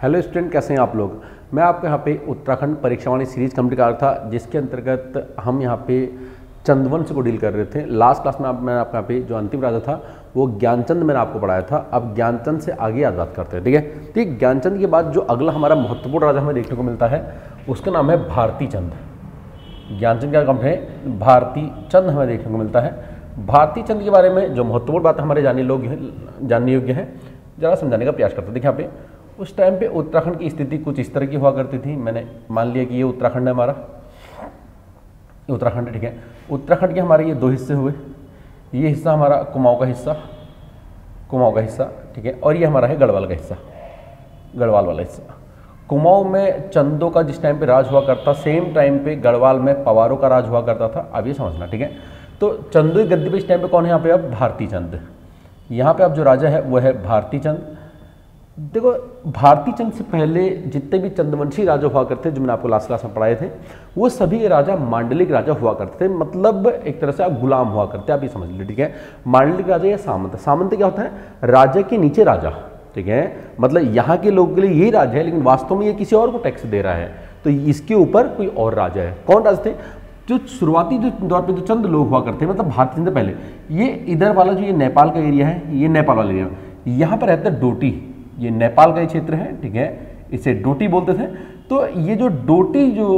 Hello student, कैसे हैं आप लोग? मैं आपको यहाँ पे उत्तराखंड परीक्षावाणी सीरीज़ कंप्लीट कर रहा था, जिसके अंतर्गत हम यहाँ पे चंदवंश को डील कर रहे थे। लास्ट क्लास में आप, मैंने आपके यहाँ पे जो अंतिम राजा था, वो ज्ञानचंद मैंने आपको पढ़ाया था। अब ज्ञानचंद से आगे याद बात करते हैं, ठीक है? ठीक ज्ञानचंद के बाद जो अगला हमारा महत्वपूर्ण राजा हमें देखने को मिलता है, उसका नाम है भारती चंद ज्ञानचंद का नाम है? भारती चंद हमें देखने को मिलता है। भारती चंद के बारे में जो महत्वपूर्ण बात हमारे जानने लोग जानने योग्य है, ज़रा समझाने का प्रयास करते हैं। देखिए यहाँ पे उस टाइम पे उत्तराखंड की स्थिति कुछ इस तरह की हुआ करती थी। मैंने मान लिया कि ये उत्तराखंड है हमारा। उत्तराखंड, ठीक है। उत्तराखंड के हमारे ये दो हिस्से हुए। ये हिस्सा हमारा कुमाऊँ का हिस्सा, कुमाऊँ का हिस्सा, ठीक है। और ये हमारा है गढ़वाल का हिस्सा, गढ़वाल वाला हिस्सा। कुमाऊँ में चंदों का जिस टाइम पे राज हुआ करता सेम टाइम पे गढ़वाल में पवारों का राज हुआ करता था। अब ये समझना, ठीक है। तो चंदो गद्दी पे इस टाइम पे कौन है यहाँ पे? अब भारती चंद। यहाँ पे अब जो राजा है, वो है भारती चंद। देखो भारतीय चंद से पहले जितने भी चंद्रवंशी राजा हुआ करते थे जो मैंने आपको लास्ट क्लास में पढ़ाए थे, वो सभी राजा मांडलिक राजा हुआ करते थे। मतलब एक तरह से आप गुलाम हुआ करते, आप ये समझ लीजिए, ठीक है? मांडलिक राजा या सामंत? सामंत क्या होता है? राजा के नीचे राजा, ठीक है? मतलब यहाँ के लोगों के लिए यही राजा है, लेकिन वास्तव में ये किसी और को टैक्स दे रहा है। तो इसके ऊपर कोई और राजा है। कौन राजा थे? जो शुरुआती जो दौर पे जो चंद लोग हुआ करते हैं मतलब भारत चंद पहले। ये इधर वाला जो ये नेपाल का एरिया है, ये नेपाल वाला एरिया। यहाँ पर रहता है डोटी। ये नेपाल का ही क्षेत्र है, ठीक है? इसे डोटी बोलते थे। तो ये जो डोटी जो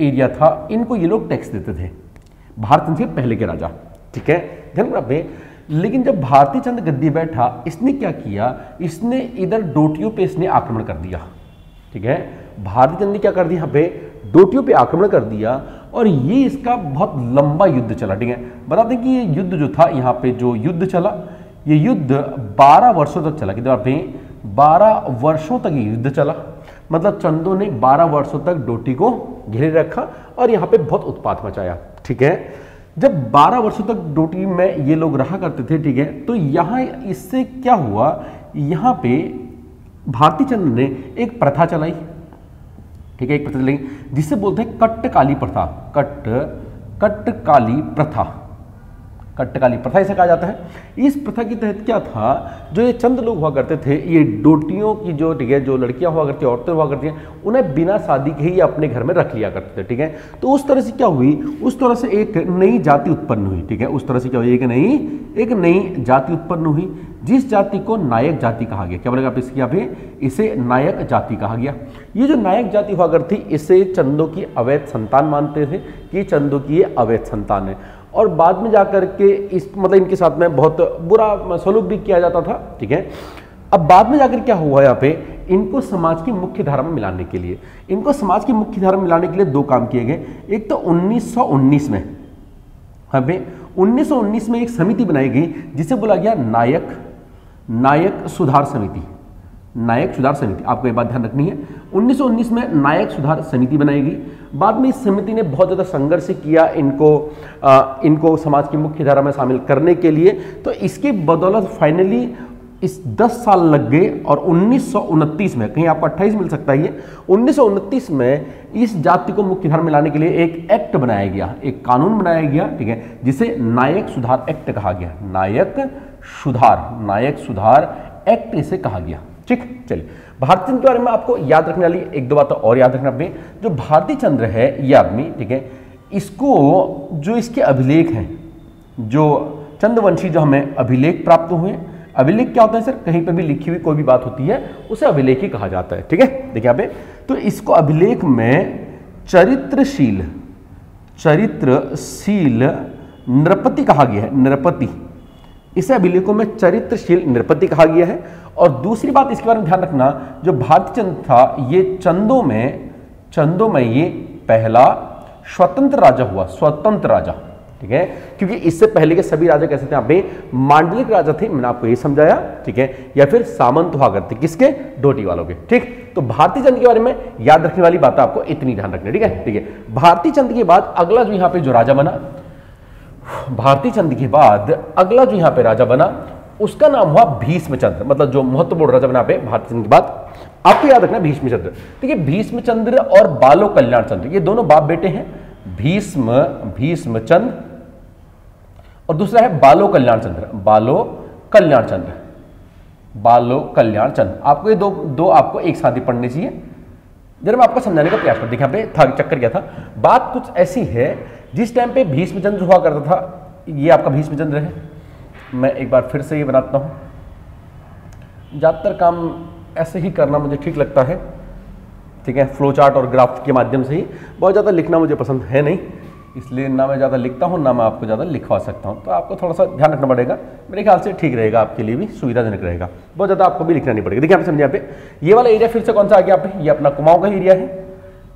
एरिया था, इनको ये लोग टैक्स देते थे। भारत चंद के पहले के राजा, ठीक है? ध्यान लेकिन जब भारतीय चंद गद्दी बैठा, इसने क्या किया? इसने इधर डोटियों पे इसने आक्रमण कर दिया, ठीक है? भारतीय चंद ने क्या कर दिया यहाँ पे डोटियों पे आक्रमण कर दिया, और ये इसका बहुत लंबा युद्ध चला, ठीक है? बता दें कि ये युद्ध जो था, यहाँ पे जो युद्ध चला, ये युद्ध 12 वर्षों तक चला, कितने पे बारह वर्षों तक युद्ध चला। मतलब चंदो ने बारह वर्षों तक डोटी को घेरे रखा और यहाँ पे बहुत उत्पात मचाया, ठीक है? जब बारह वर्षों तक डोटी में ये लोग रहा करते थे, ठीक है तो यहाँ इससे क्या हुआ? यहाँ पे भारती चंद्र ने एक प्रथा चलाई, ठीक है, एक प्रथा चलाई, जिसे बोलते हैं कट्टकाली प्रथा। कट्ट, कट्टकाली प्रथा। कट्टकाली प्रथा इसे कहा जाता है। इस प्रथा के तहत क्या था, जो ये चंद लोग हुआ करते थे, ये डोटियों की जो, ठीक है, जो लड़कियाँ हुआ करती औरतें हुआ करती हैं, उन्हें बिना शादी के ही अपने घर में रख लिया करते थे, ठीक है? तो उस तरह से क्या हुई? उस तरह से एक नई जाति उत्पन्न हुई, ठीक है? उस तरह से क्या हुई? एक नई एक नई जाति उत्पन्न हुई, जिस जाति को नायक जाति कहा गया। क्या बोलेगा आप इसकी पे इसे नायक जाति कहा गया। ये जो नायक जाति हुआ करती, इसे चंदों की अवैध संतान मानते थे, कि चंदों की ये अवैध संतान है। और बाद में जाकर के इस मतलब इनके साथ में बहुत बुरा सलूक भी किया जाता था, ठीक है? अब बाद में जाकर क्या हुआ यहाँ पे? इनको समाज की मुख्य धारा में मिलाने के लिए, इनको समाज की मुख्य धारा में मिलाने के लिए दो काम किए गए। एक तो 1919 में हाँ भाई 1919 में एक समिति बनाई गई, जिसे बोला गया नायक नायक सुधार समिति। नायक सुधार समिति आपको ये बात ध्यान रखनी है 1919 में नायक सुधार समिति बनाई गई बाद में इस समिति ने बहुत ज़्यादा संघर्ष किया इनको आ, इनको समाज की मुख्य धारा में शामिल करने के लिए। तो इसकी बदौलत फाइनली इस 10 साल लग गए और उन्नीस सौ उनतीस में कहीं आपको 28 मिल सकता है ये उन्नीस सौ उनतीस में इस जाति को मुख्य धारा में लाने के लिए एक एक्ट बनाया गया एक कानून बनाया गया ठीक है जिसे नायक सुधार एक्ट कहा गया। नायक सुधार नायक सुधार एक्ट इसे कहा गया। ठीक, चलिए। भारती चंद्र के बारे में आपको याद रखने वाली एक दो बात और याद रखना अपने। जो भारती चंद्र है, ये आदमी, ठीक है, इसको जो इसके अभिलेख हैं, जो चंद्रवंशी जो हमें अभिलेख प्राप्त हुए, अभिलेख क्या होता है सर? कहीं पर भी लिखी हुई कोई भी बात होती है, उसे अभिलेख ही कहा जाता है, ठीक है? देखिए यहाँ पे तो इसको अभिलेख में चरित्रशील चरित्रशील नृपति कहा गया है, नृपति। इसे अभिलेखों में चरित्रशील नृपति कहा गया है। और दूसरी बात इसके बारे में ध्यान रखना, जो भारतीय चंद था, ये चंदों में चंदों में ये पहला स्वतंत्र राजा हुआ, स्वतंत्र राजा, ठीक है? क्योंकि इससे पहले के सभी राजा कैसे थे? यहाँ पे मांडलिक राजा थे, मैंने आपको ये समझाया, ठीक है? या फिर सामंत हुआ करते, किसके? डोटी वालों के, ठीक? तो भारतीय चंद के बारे में याद रखने वाली बात आपको इतनी ध्यान रखनी ठीक है ठीक है? भारतीय चंद के बाद अगला जो यहाँ पे जो राजा बना भारतीय चंद के बाद अगला जो यहाँ पे राजा बना, उसका नाम हुआ भीष्मचंद्र मतलब जो महत्वपूर्ण राजा बना पे भारतीय चंद्र के बाद। आपको याद रखना भीष्मचंद्र ठीक है भीष्मचंद्र और बालो कल्याण चंद्र ये दोनों बाप बेटे हैं। भीष्म भीष्मचंद्र और दूसरा है बालो कल्याण चंद्र। बालो कल्याण चंद्र। बालो कल्याण चंद आपको ये दो दो आपको एक साथ ही पढ़ने चाहिए। जरा मैं आपको समझाने का प्रयास करता देखिए, यहाँ पे था, चक्कर क्या था? बात कुछ ऐसी है जिस टाइम पे भीष्मचंद्र हुआ करता था, ये आपका भीष्मचंद्र है। मैं एक बार फिर से ये बनाता हूँ। ज़्यादातर काम ऐसे ही करना मुझे ठीक लगता है। ठीक है फ्लो चार्ट और ग्राफ के माध्यम से ही। बहुत ज़्यादा लिखना मुझे पसंद है नहीं, इसलिए ना मैं ज़्यादा लिखता हूँ, ना मैं आपको ज़्यादा लिखवा सकता हूँ। तो आपको थोड़ा सा ध्यान रखना पड़ेगा। मेरे ख्याल से ठीक रहेगा, आपके लिए भी सुविधाजनक रहेगा। बहुत ज़्यादा आपको भी लिखना नहीं पड़ेगा। देखिए, आप समझे यहाँ पे, ये वाला एरिया फिर से कौन सा आ गया आप ये अपना कुमाऊं का एरिया है।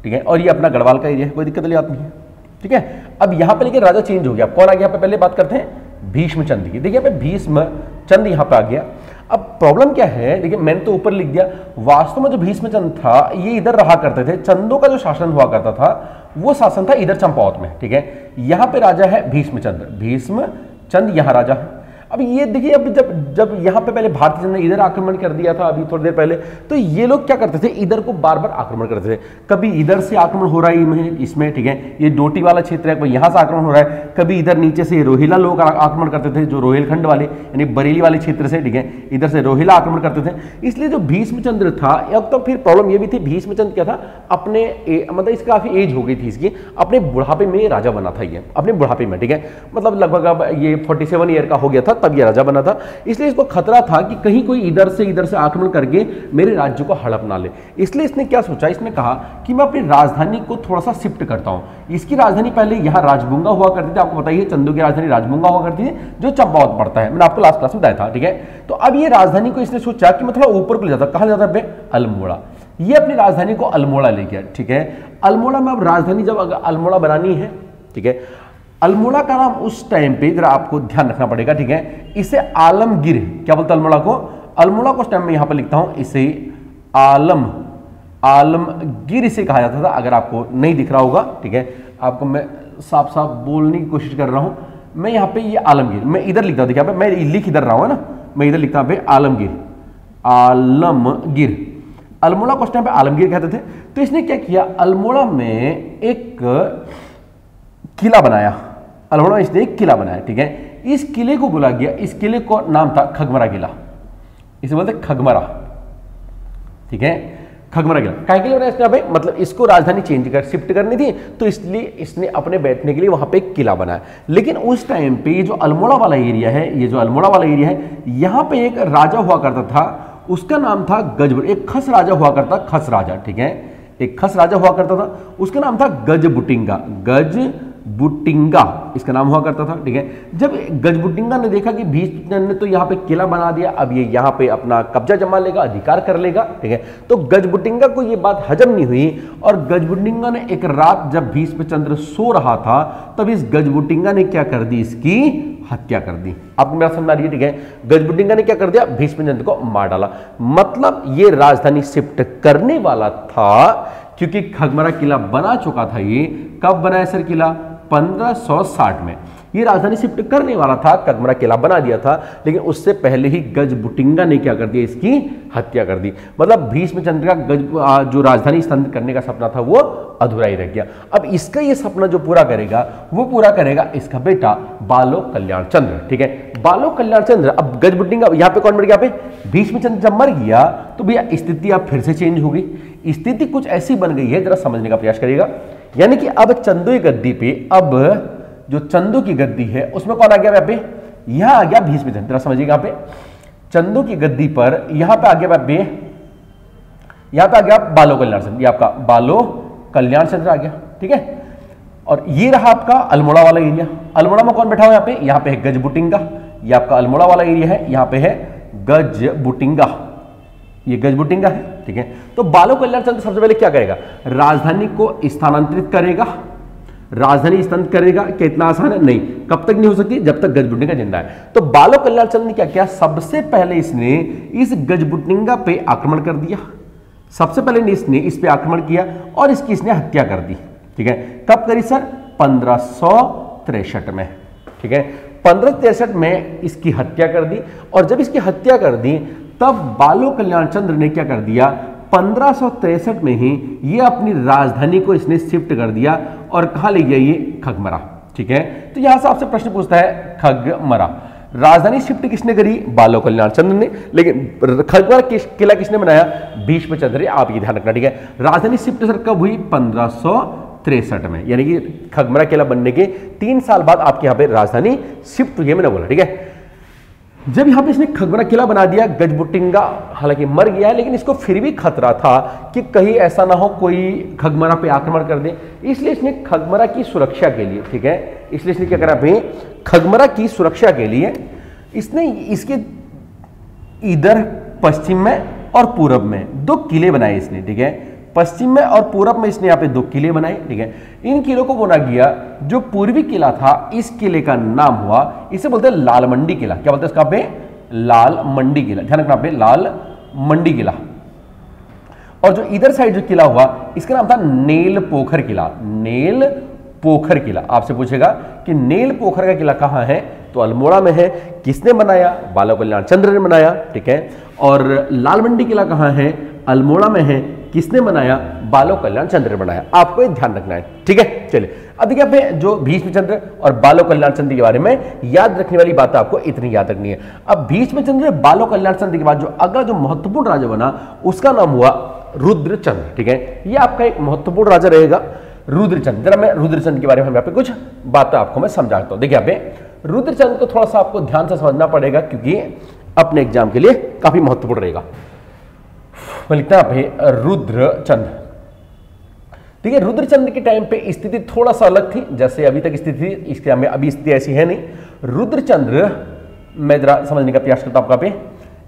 ठीक है, और ये अपना गढ़वाल का एरिया है। कोई दिक्कत वाली बात नहीं है। ठीक है? अब यहाँ पे लेकिन राजा चेंज हो गया। कौन आ गया? पे पहले बात करते हैं भीष्म चंद की। देखिए भीष्म चंद यहाँ पर आ गया। अब प्रॉब्लम क्या है? देखिए, मैंने तो ऊपर लिख दिया। वास्तव में जो भीष्मचंद था, ये इधर रहा करते थे। चंदों का जो शासन हुआ करता था, वो शासन था इधर चंपावत में, ठीक है? यहाँ पे राजा है भीष्मचंद्र। भीष्म चंद यहाँ राजा है। अब ये देखिए, अब जब जब यहाँ पे पहले भारतीय जनता ने इधर आक्रमण कर दिया था, अभी थोड़ी देर पहले तो ये लोग क्या करते थे? इधर को बार बार आक्रमण करते थे। कभी इधर से आक्रमण हो रहा है इसमें, ठीक है? ये डोटी वाला क्षेत्र है यहाँ से आक्रमण हो रहा है। कभी इधर नीचे से रोहिला लोग आक्रमण करते थे, जो रोहिलखंड वाले, यानी बरेली वाले क्षेत्र से, ठीक है? इधर से रोहिला आक्रमण करते थे। इसलिए जो भीष्मचंद्र था, अब तो फिर प्रॉब्लम ये भी थी, भीष्मचंद्र क्या था? अपने मतलब इसकी काफ़ी एज हो गई थी इसकी। अपने बुढ़ापे में राजा बना था ये, अपने बुढ़ापे में, ठीक है? मतलब लगभग अब ये फोर्टी ईयर का हो गया था तब ये राजा बना था। इसलिए इसको खतरा था कि कहीं कोई इधर से इधर से आक्रमण करके मेरे राज्य को हड़प ना ले। इसलिए इसने क्या सोचा? इसने कहा कि मैं अपनी राजधानी को थोड़ा सा शिफ्ट करता हूँ। इसकी राजधानी पहले यहाँ राजबुंगा हुआ करती थी। आपको बताइए, चंदू की राजधानी राजबुंगा हुआ करती थी, जो चंपावत पड़ता है। मैंने आपको लास्ट क्लास में बताया था, ठीक है? तो अब ये राजधानी को इसने सोचा कि मैं थोड़ा ऊपर को ले जाता कहा जाता है अल्मोड़ा। ये अपनी राजधानी को अल्मोड़ा ले गया ठीक है? अल्मोड़ा में अब राजधानी जब अल्मोड़ा बनानी है, ठीक है? अल्मोड़ा का नाम उस टाइम पे, जरा आपको ध्यान रखना पड़ेगा, ठीक है? इसे आलमगिर क्या बोलते अल्मोड़ा को? अल्मोड़ा को उस टाइम में यहाँ पर लिखता हूँ, इसे आलम, आलमगिर इसे कहा जाता था, अगर आपको नहीं दिख रहा होगा, ठीक है? आपको मैं साफ़ साफ़ बोलने की कोशिश कर रहा हूँ। मैं यहाँ पे ये आलमगिर, मैं इधर लिखता हूँ, देखिए मैं लिख इधर रहा हूँ ना? मैं इधर लिखता हूँ आलमगिर। आलमगिर। अल्मोड़ा को उस टाइम पे आलमगीर कहते थे। तो इसने क्या किया? अल्मोड़ा में एक किला बनाया। अल्मोड़ा इसने एक किला बनाया, ठीक है? इस किले को बोला गया। इस किले को नाम था खगमरा किला। इसे बोलते खगमरा। ठीक है? खगमरा किला। क्या के लिए बनाया इसने मतलब इसको राजधानी चेंज कर, शिफ्ट करनी थी तो इसलिए इसने अपने बैठने के लिए वहाँ पे किला बनाया। लेकिन उस टाइम पे ये जो अल्मोड़ा वाला एरिया है, ये जो अल्मोड़ा वाला एरिया है, यहाँ पे एक राजा हुआ करता था। उसका नाम था गजबुट। एक खस राजा हुआ करता, खस राजा, ठीक है? एक खस राजा हुआ करता था। उसका नाम था गजबुटिंगा। गज बुटिंगा इसका नाम हुआ करता था, ठीक है? जब गजबुटिंगा ने देखा कि भीष्म ने तो यहाँ पे किला बना दिया, अब ये यहाँ पे अपना कब्जा जमा लेगा, अधिकार कर लेगा, ठीक है? तो गजबुटिंगा को ये बात हजम नहीं हुई, और गजबुटिंगा ने एक रात जब भीष्म चंद्र सो रहा था, तब इस गजबुटिंगा ने क्या कर दी इसकी? हत्या कर दी। आपको मेरा समझ आ रही है, ठीक है? गजबुटिंगा ने क्या कर दिया? भीष्मचंद्र को मार डाला। मतलब ये राजधानी शिफ्ट करने वाला था, क्योंकि खगमरा किला बना चुका था ये। कब बनाया सर किला? 1560 में। ये राजधानी शिफ्ट करने वाला था कगमरा किला बना दिया था, लेकिन उससे पहले ही गज बुटिंगा ने क्या कर दिया, इसकी हत्या कर दी। मतलब भीष्मचंद्र का गज जो राजधानी स्तंभ करने का सपना था, वो अधूरा ही रह गया। अब इसका ये सपना जो पूरा करेगा, वो पूरा करेगा इसका बेटा बालो कल्याण चंद्र, ठीक है? बालो कल्याण चंद्र, अब गज बुटिंगा यहाँ पे कौन मर गया पे भीष्मचंद्र जब मर गया तो भैया स्थिति अब फिर से चेंज हो गई। स्थिति कुछ ऐसी बन गई है, जरा समझने का प्रयास करिएगा। यानी कि अब चंदू गद्दी पे, अब जो चंदू की गद्दी है, उसमें कौन आ गया यहाँ यहाँ आ गया भीष्म जरा समझिए पे। चंदू की गद्दी पर, यहाँ पे आ गया पे, यहाँ पे आ गया बालो कल्याण चंद्र। आपका बालो कल्याण चंद्र आ गया, ठीक है? और ये रहा आपका अल्मोड़ा वाला एरिया। अल्मोड़ा में कौन बैठा हुआ यहाँ पे? यहाँ पे है गज बुटिंगा ये आपका अल्मोड़ा वाला एरिया है, यहाँ पे है गज बुटिंगा ये गजबुटिंगा है, ठीक है? तो बालो कल्याण चंद्र सबसे पहले क्या करेगा? राजधानी को स्थानांतरित करेगा। राजधानी स्तंभ करेगा, क्या इतना आसान है? नहीं, कब तक नहीं हो सकती? जब तक गजबुटिंगा ज़िंदा है। तो बालो कल्याण चंद्र ने क्या किया? सबसे पहले इसने इस गजबुटिंगा पे आक्रमण कर दिया। सबसे पहले इसने इस पे आक्रमण किया और इसकी इसने हत्या कर दी, ठीक है? कब करी सर? पंद्रह में, ठीक है? पंद्रह में इसकी हत्या कर दी और जब इसकी हत्या कर दी तब बालो कल्याण चंद्र ने क्या कर दिया? पंद्रह में ही ये अपनी राजधानी को इसने शिफ्ट कर दिया और कहा ले गया ये? खगमरा। ठीक है? तो यहाँ से आपसे प्रश्न पूछता है खगमरा। राजधानी शिफ्ट किसने करी? बालो कल्याण चंद्र ने। लेकिन खगवार किस, किला किसने बनाया? भीष्म चंद्र आप ये ध्यान रखना ठीक है? राजधानी शिफ्ट सर कब हुई? पंद्रह तिरसठ में। यानी कि खगमरा किला बनने के तीन साल बाद आपके यहाँ पे राजधानी शिफ्ट हुई है मैंने बोला ठीक है? जब यहाँ पे इसने खगमरा किला बना दिया, गजबुटिंगा, हालाँकि मर गया है लेकिन इसको फिर भी खतरा था कि कहीं ऐसा ना हो कोई खगमरा पे आक्रमण कर दे। इसलिए इसने खगमरा की सुरक्षा के लिए, ठीक है? इसलिए इसने क्या करा भाई खगमरा की सुरक्षा के लिए इसने इसके इधर पश्चिम में और पूर्व में दो किले बनाए इसने, ठीक है? पश्चिम में और पूरब में इसने यहाँ पे दो किले बनाए, ठीक है? इन किलों को बोला गया, जो पूर्वी किला था, इस किले का नाम हुआ, इसे बोलते हैं लाल मंडी किला। क्या बोलते हैं इसका पे? लाल मंडी किला। ध्यान रखना पे, लाल मंडी किला। और जो इधर साइड जो किला हुआ, इसका नाम था नेल पोखर किला। नेल पोखर किला। आपसे पूछेगा कि नेल पोखर का किला कहाँ है? तो अल्मोड़ा में है। किसने बनाया? बाला कल्याण चंद्र ने बनाया, ठीक है? और लाल मंडी किला कहाँ है? अल्मोड़ा में है। किसने बनाया बालो कल्याण चंद्र ने बनाया आपको ये ध्यान रखना है, ठीक है? चलिए, अब देखिए पे जो भीष्म चंद्र और बालो कल्याण चंद्र के बारे में याद रखने वाली बात आपको इतनी याद रखनी है। अब भीष्म चंद्र, बालो कल्याण चंद्र के बाद जो अगला जो महत्वपूर्ण राजा बना, उसका नाम हुआ रुद्रचंद्र, ठीक है? ये आपका एक महत्वपूर्ण राजा रहेगा रुद्रचंद जरा मैं रुद्रचंद के बारे में यहाँ पे कुछ बातें आपको मैं समझाता हूँ। देखिए यहाँ पे रुद्रचंद्र को थोड़ा सा आपको ध्यान से समझना पड़ेगा, क्योंकि अपने एग्ज़ाम के लिए काफ़ी महत्वपूर्ण रहेगा। लिखता है रुद्रचंद्र देखिए रुद्रचंद्र के टाइम पे स्थिति थोड़ा सा अलग थी, जैसे अभी तक स्थिति इसके में अभी स्थिति ऐसी है नहीं। रुद्रचंद्र मैं जरा समझने का प्रयास करता हूँ आपका पे।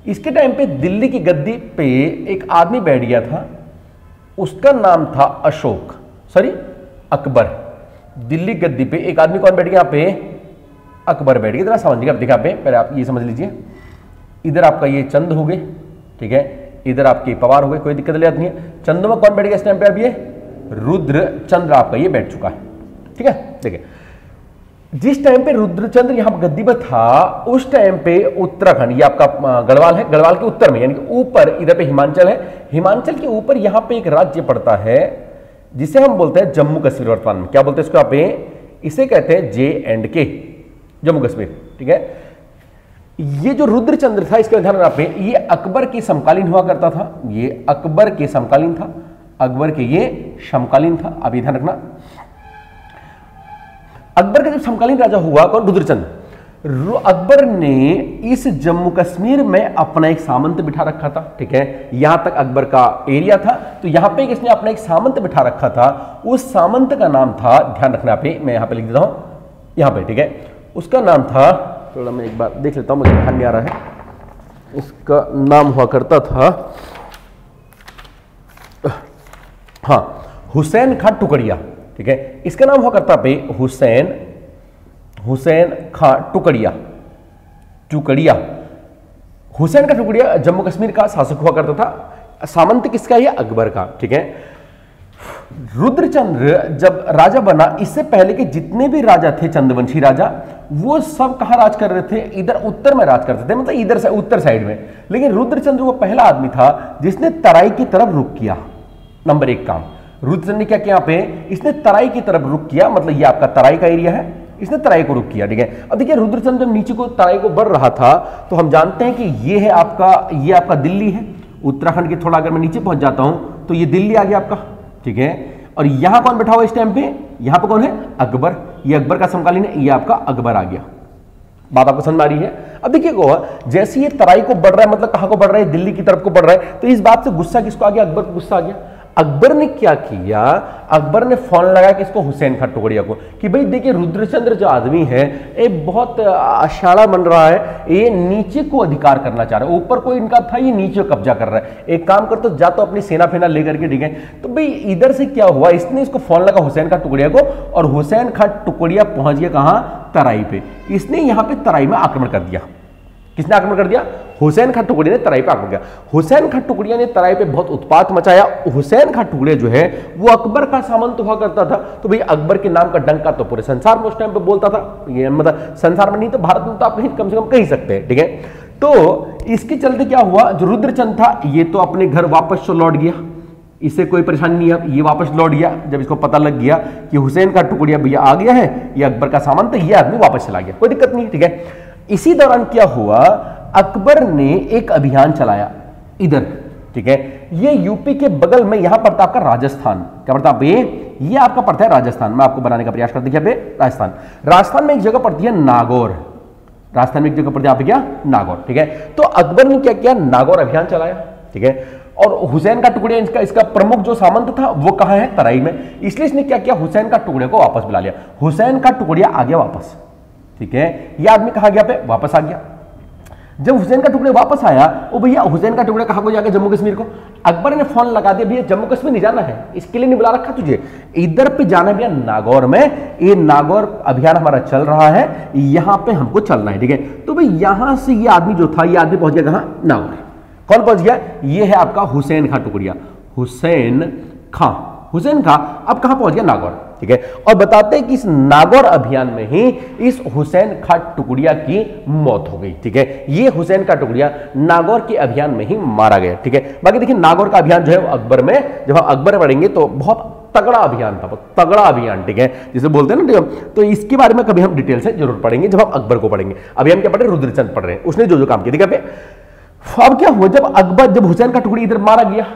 इसके टाइम पे दिल्ली की गद्दी पे एक आदमी बैठ गया था, उसका नाम था अशोक। सॉरी अकबर। दिल्ली गद्दी पे एक आदमी कौन बैठ गया यहाँ पे? अकबर बैठ गया। जरा समझिएगा देखा पे पहले आप ये समझ लीजिए। इधर आपका ये चंद हो गए, ठीक है? इधर आपके पवार हो गए कोई दिक्कत नहीं है। चंद्रमा कौन बैठ गया इस टाइम पे अब ये? रुद्र चंद्र आपका ये बैठ चुका है। ठीक है? देखिए, जिस टाइम पे रुद्रचंद्र यहाँ गद्दी पर था, उस टाइम पे उत्तराखंड, ये आपका गढ़वाल है, गढ़वाल के उत्तर में, यानी कि ऊपर, इधर पे हिमाचल है। हिमाचल के ऊपर यहाँ पे एक राज्य पड़ता है, जिसे हम बोलते हैं जम्मू कश्मीर वर्तमान में। क्या बोलते हैं इसको आप? इसे कहते हैं जे एंड के जम्मू कश्मीर। ठीक है? ये जो रुद्रचंद्र था, इसके ध्यान रखना ये अकबर के समकालीन हुआ करता था, ये अकबर के समकालीन था, अकबर के ये समकालीन था। अभी ध्यान रखना। अकबर का जब समकालीन राजा हुआ कौन? रुद्रचंद्र। अकबर ने इस जम्मू कश्मीर में अपना एक सामंत बिठा रखा था, ठीक है? यहाँ तक अकबर का एरिया था तो यहाँ पे इसने अपना एक सामंत बिठा रखा था। उस सामंत का नाम था, ध्यान रखना पे मैं यहाँ पे लिख देता हूँ, यहाँ पे, ठीक है? उसका नाम था थोड़ा मैं एक बार देख लेता हूँ, मुझे ध्यान नहीं आ रहा है। इसका नाम हुआ करता था हाँ हुसैन खान टुकड़िया, ठीक है? इसका नाम हुआ करता पे हुसैन हुसैन खान टुकड़िया टुकड़िया। हुसैन का टुकड़िया जम्मू कश्मीर का शासक हुआ करता था। सामंत किसका है? अकबर का, ठीक है? रुद्रचंद्र जब राजा बना, इससे पहले के जितने भी राजा थे, चंद्रवंशी राजा वो सब कहा राज कर रहे थे? इधर उत्तर में राज करते थे मतलब इधर से उत्तर साइड में। लेकिन रुद्रचंद्र वो पहला आदमी था जिसने तराई की तरफ़ रुक किया। नंबर एक काम, रुद्रचंद्र ने क्या किया पे? इसने तराई की तरफ़ रुक किया मतलब ये आपका तराई का एरिया है। इसने तराई को रुक किया, ठीक है? अब देखिए, रुद्रचंद्र जब नीचे को, तराई को बढ़ रहा था तो हम जानते हैं कि ये है आपका, ये आपका दिल्ली है। उत्तराखंड के थोड़ा अगर मैं नीचे पहुँच जाता हूँ तो ये दिल्ली आ गया आपका, ठीक है? और यहाँ कौन बैठा हुआ इस टाइम पे? यहाँ पर कौन है? अकबर। ये अकबर का समकालीन है, ये आपका अकबर आ गया। बात आपको समझ आ रही है? अब देखिए गोवा जैसे ये तराई को बढ़ रहा है मतलब कहाँ को बढ़ रहा है? दिल्ली की तरफ़ को बढ़ रहा है। तो इस बात से गुस्सा किसको आ गया? अकबर को गुस्सा आ गया। अकबर ने क्या किया? अकबर ने फ़ोन लगाया किसको हुसैन खान टुकड़िया को कि भाई देखिए रुद्रचंद्र जो आदमी है, ये बहुत अशाड़ा बन रहा है, ये नीचे को अधिकार करना चाह रहा है, ऊपर कोई इनका था, ये नीचे कब्जा कर रहा है। एक काम कर तो जा तो अपनी सेना फेना लेकर के है तो भाई इधर से क्या हुआ? इसने इसको फ़ोन लगा हुसैन खान टुकड़िया को और हुसैन खान टुकड़िया पहुँच गया कहाँ? तराई पे। इसने यहाँ पे तराई में आक्रमण कर दिया। किसने आक्रमण कर दिया? हुसैन खान टुकड़िया ने तराई पे आक्रमण किया हुसैन खान टुकड़िया ने तराई पे बहुत उत्पात मचाया। हुसैन खान टुकड़िया जो है, वो अकबर का सामंत हुआ करता था। तो भाई अकबर के नाम का डंका तो पूरे संसार में उस टाइम पे बोलता था। ये मतलब संसार में नहीं तो भारत में तो आप कहीं कम से कम कह सकते हैं, ठीक है? तो इसके चलते क्या हुआ? जो रुद्रचंद था, ये तो अपने घर वापस लौट गया। इससे कोई परेशानी नहीं है। ये वापस लौट गया। जब इसको पता लग गया कि हुसैन का टुकड़िया भैया आ गया है, ये अकबर का सामान तो ये आदमी वापस चला गया। कोई दिक्कत नहीं ठीक है? इसी दौरान क्या हुआ? अकबर ने एक अभियान चलाया इधर, ठीक है? ये यूपी के बगल में यहाँ पड़ता आपका राजस्थान। क्या पड़ता ये? ये आपका पड़ता है राजस्थान। मैं आपको बनाने का प्रयास करते हैं। राजस्थान। राजस्थान में एक जगह पड़ती है नागौर। राजस्थान में एक जगह पड़ती है आप क्या? नागौर, ठीक है? तो अकबर ने क्या किया? नागौर अभियान चलाया, ठीक है? और हुसैन का टुकड़े, इसका इसका प्रमुख जो सामंत था, वो कहाँ है? तराई में। इसलिए इसने क्या किया? हुसैन का टुकड़े को वापस बुला लिया। हुसैन का टुकड़िया आ गया वापस, ठीक है? ये आदमी कहा गया पे? वापस आ गया। जब हुसैन का टुकड़े वापस आया वो भैया, हुसैन का टुकड़ा कहा को जाके जम्मू कश्मीर को? अकबर ने फ़ोन लगा दिया, भैया, जम्मू कश्मीर नहीं जाना है, इसके लिए नहीं बुला रखा तुझे। इधर पे जाना भैया, नागौर में। ये नागौर अभियान हमारा चल रहा है, यहाँ पे हमको चलना है, ठीक है? तो भाई, यहाँ से ये आदमी जो था, ये आदमी पहुँच गया कहा? नागौर। कौन पहुँच गया? ये है आपका हुसैन खां टुकड़िया। हुसैन खां। हुसैन खां अब कहाँ पहुँच गया नागौर? ठीक है? और बताते हैं कि इस नागौर अभियान में ही इस हुसैन खां टुकड़िया की मौत हो गई, ठीक है? ये हुसैन का टुकड़िया नागौर के अभियान में ही मारा गया, ठीक है? बाकी देखिए, नागौर का अभियान जो है अकबर में, जब हम अकबर पढ़ेंगे तो बहुत तगड़ा अभियान था तगड़ा अभियान, ठीक है? जिसे बोलते हैं ना तो इसके बारे में कभी हम डिटेल से ज़रूर पढ़ेंगे, जब हम अकबर को पढ़ेंगे। अभी हम क्या पढ़ रहे रुद्रचंद पढ़ रहे हैं। उसने जो जो काम किया है? अब क्या हुआ? जब अकबर, जब हुसैन का टुकड़ी इधर मारा गया,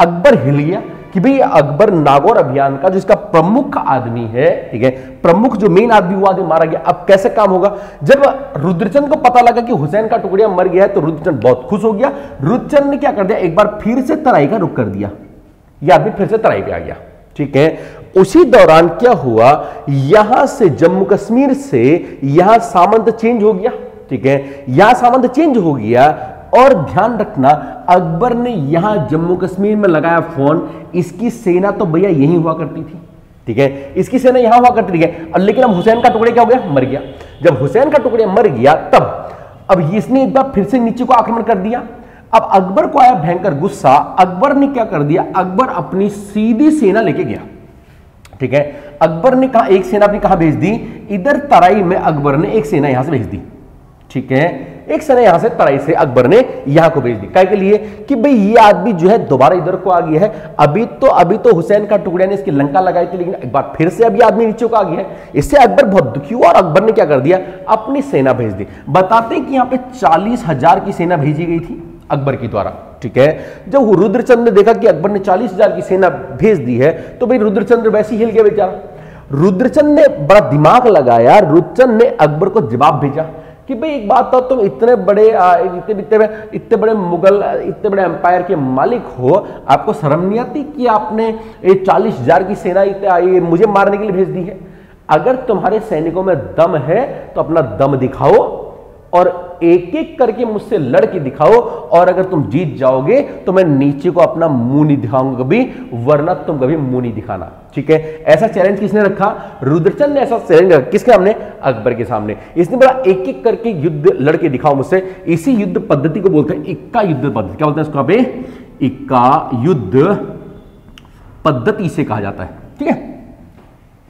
अकबर हिल गया कि भाई अकबर नागौर अभियान का जो इसका प्रमुख आदमी है, ठीक है, प्रमुख जो मेन आदमी वो आदमी मारा गया। अब कैसे काम होगा? जब रुद्रचंद को पता लगा कि हुसैन का टुकड़िया मर गया है तो रुद्रचंद बहुत खुश हो गया। रुद्रचंद ने क्या कर दिया? एक बार फिर से तराई का रुख कर दिया। यह आदमी फिर से तराई पे आ गया, ठीक है? उसी दौरान क्या हुआ? यहाँ से जम्मू कश्मीर से यहाँ सामंत चेंज हो गया, ठीक है? यहाँ सामंत चेंज हो गया और ध्यान रखना, अकबर ने यहाँ जम्मू कश्मीर में लगाया फ़ोन, इसकी सेना तो भैया यही हुआ करती थी, ठीक है? इसकी सेना यहाँ हुआ करती है लेकिन अब हुसैन का टुकड़े क्या हो गया? मर गया। जब हुसैन का टुकड़े मर गया, तब, अब इसने एक बार फिर से नीचे को आक्रमण कर दिया। अब अकबर को आया भयंकर गुस्सा, अकबर ने क्या कर दिया? अकबर अपनी सीधी सेना लेके गया, ठीक है? अकबर ने कहा, एक सेना अपनी कहा भेज दी? इधर तराई में अकबर ने एक सेना यहाँ से भेज दी, ठीक है? एक समय यहाँ से तराई से अकबर ने यहाँ को भेज दी क्या के लिए कि भाई, ये आदमी जो है दोबारा इधर को आ गया है। अभी तो अभी तो हुसैन का टुकड़े ने इसकी लंका लगाई थी, लेकिन एक बार फिर से अभी आदमी नीचे को आ गया है। इससे अकबर बहुत दुखी हुआ और अकबर ने क्या कर दिया? अपनी सेना भेज दी। बताते हैं कि यहाँ पे चालीस की सेना भेजी गई थी अकबर की द्वारा, ठीक है? जब रुद्रचंद ने देखा कि अकबर ने चालीस की सेना भेज दी है तो भाई रुद्रचंद्र वैसे हिल गया बेचारा। रुद्रचंद ने बड़ा दिमाग लगाया, रुद्रचंद ने अकबर को जवाब भेजा। कि भाई एक बात तो तुम इतने बड़े इतने इतने इतने बड़े मुगल, इतने बड़े एम्पायर के मालिक हो, आपको शर्म नहीं आती कि आपने चालीस हज़ार की सेना इतने मुझे मारने के लिए भेज दी है? अगर तुम्हारे सैनिकों में दम है तो अपना दम दिखाओ। और एक एक करके मुझसे लड़के दिखाओ, और अगर तुम जीत जाओगे तो मैं नीचे को अपना मुँह नहीं दिखाऊँगा कभी, वरना तुम कभी मुँह नहीं दिखाना। ठीक है? ऐसा चैलेंज किसने रखा? रुद्रचंद ने ऐसा चैलेंज रखा। किसके सामने? अकबर के सामने। इसने बोला एक एक करके युद्ध लड़के दिखाओ मुझसे। इसी युद्ध पद्धति को बोलते हैं इक्का युद्ध पद्धति। क्या बोलते हैं इसको इक्का युद्ध पद्धति से कहा जाता है। ठीक है?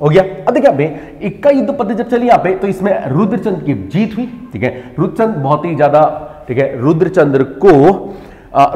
हो गया। अब देखिए पे इक्का युद्ध पद्धति जब चली यहाँ पे तो इसमें रुद्रचंद की जीत हुई, ठीक है? रुद्रचंद बहुत ही ज़्यादा, ठीक है? रुद्रचंद्र को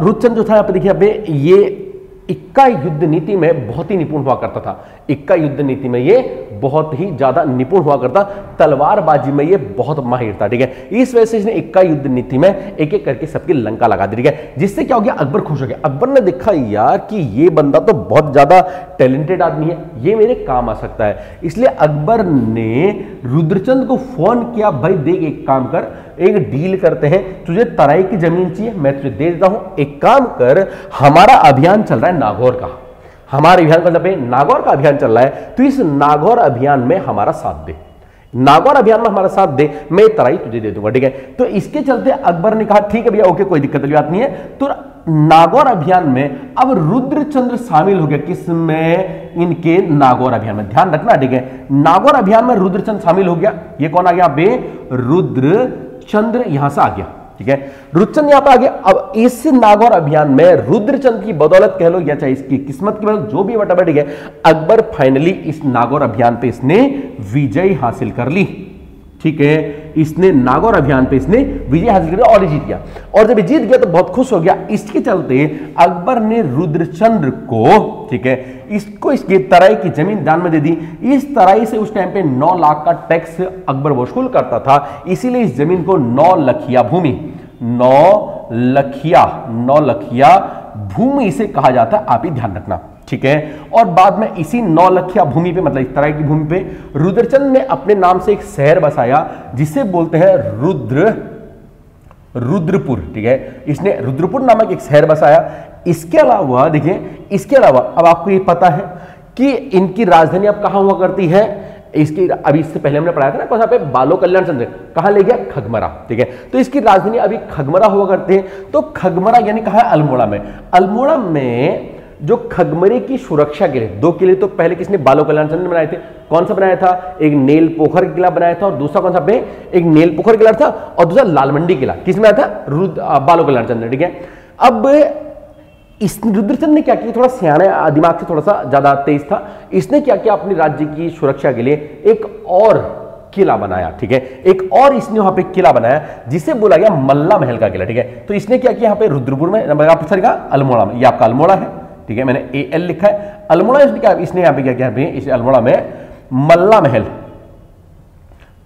रुद्रचंद जो था यहाँ पे, देखिए पे ये इक्का युद्ध नीति में बहुत ही निपुण हुआ करता था। इक्का युद्ध नीति में ये बहुत ही ज़्यादा निपुण हुआ करता। तलवारबाजी में ये बहुत माहिर था, ठीक है? इस वजह से इसने इक्का युद्ध नीति में एक एक करके सबकी लंका लगा दी, ठीक है? जिससे क्या हो गया? अकबर खुश हो गया। अकबर ने देखा, यार, कि ये बंदा तो बहुत ज़्यादा टैलेंटेड आदमी है। ये मेरे काम आ सकता है। इसलिए अकबर ने रुद्रचंद को फ़ोन किया, भाई, देख एक काम कर। एक डील करते हैं, तुझे तराई की ज़मीन चाहिए, मैं तुझे दे देता हूँ। एक काम कर, हमारा अभियान चल रहा है नागौर का। हमारे अभियान का मतलब नागौर का अभियान चल रहा है तो इस नागौर अभियान में हमारा साथ दे। नागौर अभियान में हमारा साथ दे, मैं तराई तुझे दे दूँगा, ठीक है? तो इसके चलते अकबर ने कहा, ठीक है भैया, ओके, कोई दिक्कत वाली बात नहीं है। तो नागौर अभियान में अब रुद्रचंद्र शामिल हो गया किसमें इनके नागौर अभियान में। ध्यान रखना, ठीक है? नागौर अभियान में रुद्रचंद्र शामिल हो गया। ये कौन आ गया? बे रुद्रचंद्र यहाँ से आ गया, ठीक है? रुद्रचंद यहाँ पर आ गया। अब इस नागौर अभियान में रुद्रचंद की बदौलत कह लो या चाहे इसकी किस्मत की बदौलत, जो भी वटाबा ठीक है, अकबर फाइनली इस नागौर अभियान पे इसने विजय हासिल कर ली, ठीक है? इसने नागौर अभियान पे इसने विजय हासिल किया और जीत गया। और जब जीत गया तो बहुत खुश हो गया। इसके चलते अकबर ने रुद्रचंद्र को, ठीक है इसको इसकी तराई की ज़मीन दान में दे दी। इस तराई से उस टाइम पे 9 लाख का टैक्स अकबर वसूल करता था। इसीलिए इस ज़मीन को नौ लखिया भूमि, नौ लखिया नौ लखिया भूमि इसे कहा जाता है, आप ही ध्यान रखना, ठीक है? और बाद में इसी नौ लखिया भूमि पे मतलब इस तरह की भूमि पे रुद्रचंद ने अपने नाम से एक शहर बसाया, जिसे बोलते हैं रुद्र रुद्रपुर, ठीक है? इसने रुद्रपुर नामक एक शहर बसाया। इसके अलावा, देखिए, इसके अलावा, अब आपको ये पता है कि इनकी राजधानी अब कहाँ हुआ करती है? इसकी, अभी इससे पहले हमने पढ़ाया था ना कौन पे? बालो कल्याण चंद्र। कहा ले गया? खगमरा, ठीक है? तो इसकी राजधानी अभी खगमरा हुआ करते हैं। तो खगमरा यानी कहा है? अल्मोड़ा में। अल्मोड़ा में जो खगमरे की सुरक्षा के लिए, दो किले तो पहले किसने, बालो कल्याण चंद्र बनाए थे। कौन सा बनाया था? एक नेल पोखर किला बनाया था, और दूसरा कौन सा एक नेल पोखर किला था, और दूसरा लालमंडी किला। किस बनाया था? बालो कल्याण चंद्र, ठीक है? अब, इस रुद्रचंद ने क्या किया? थोड़ा सियाने दिमाग से थोड़ा सा ज़्यादा तेज था। इसने क्या किया? अपने राज्य की सुरक्षा के लिए एक और किला बनाया, ठीक है? एक और इसने वहाँ पे किला बनाया, जिसे बोला गया मल्ला महल का किला, ठीक है? तो इसने क्या किया यहाँ पे? रुद्रपुर में अल्मोड़ा में। ये आपका अल्मोड़ा है। ठीक है? मैंने ए एल लिखा है। अल्मोड़ा इसने क्या इसने यहाँ पे क्या किया? इस अल्मोड़ा में मल्ला महल।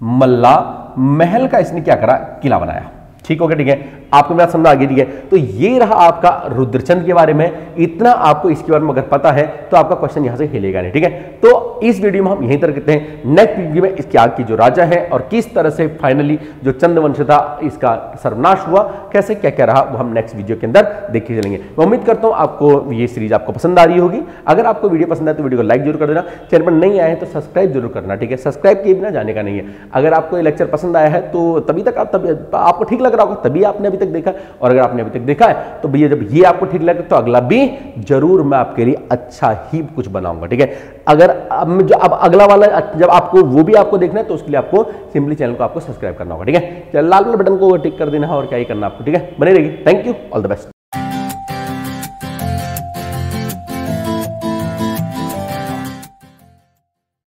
मल्ला महल का इसने क्या करा? किला बनाया। ठीक हो गया, ठीक है? आपको मेरा समझ आ गया, ठीक है? तो ये रहा आपका रुद्रचंद के बारे में। इतना आपको इसके बारे में अगर पता है तो आपका क्वेश्चन यहाँ से हिलेगा नहीं, ठीक है? तो इस वीडियो में हम यहीं तक करते हैं। नेक्स्ट वीडियो में इसके आग की जो राजा है और किस तरह से फाइनली जो चंद्रवंश था इसका सर्वनाश हुआ, कैसे क्या क्या रहा, वो हम नेक्स्ट वीडियो के अंदर देखे चलेंगे। मैं उम्मीद करता हूँ आपको ये सीरीज़ आपको पसंद आ रही होगी। अगर आपको वीडियो पसंद आए तो वीडियो को लाइक ज़रूर कर देना। चैनल पर नहीं आए तो सब्सक्राइब ज़रूर करना, ठीक है? सब्सक्राइब किए बिना जाने का नहीं है। अगर आपको ये लेक्चर पसंद आया है तो तभी तक आप तभी, आपको ठीक लग रहा होगा, तभी आपने अभी तक देखा और अगर आपने अभी तक देखा है तो भैया, जब ये आपको ठीक लगे तो अगला भी ज़रूर मैं आपके लिए अच्छा ही कुछ बनाऊँगा, ठीक है? अगर अब जो, अब अगला वाला, जब आपको वो भी आपको देखना है तो उसके लिए आपको सिंपली चैनल को आपको सब्सक्राइब करना होगा, ठीक है? लाल बटन को टिक कर देना है, और क्या ही करना आपको, ठीक है? बने रहेगी thank you all the best